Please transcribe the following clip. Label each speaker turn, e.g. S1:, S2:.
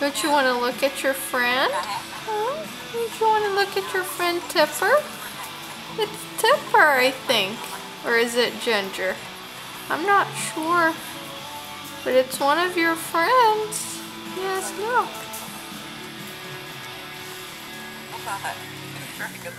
S1: Don't you want to look at your friend? Huh? Don't you want to look at your friend Tipper? It's Tipper, I think. Or is it Ginger? I'm not sure. But it's one of your friends. Yes, look.
S2: Very good.